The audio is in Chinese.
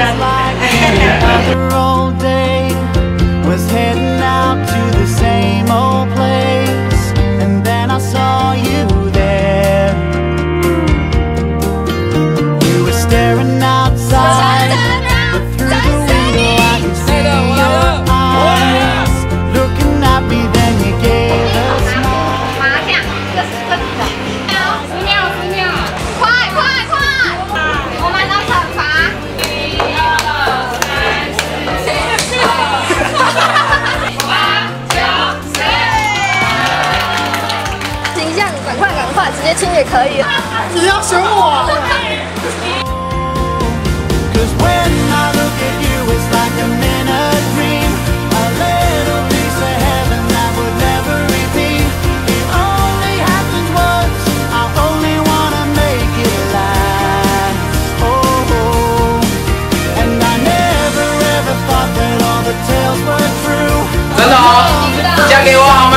deadline. 直接亲也可以。你要选我。真的哦嫁给我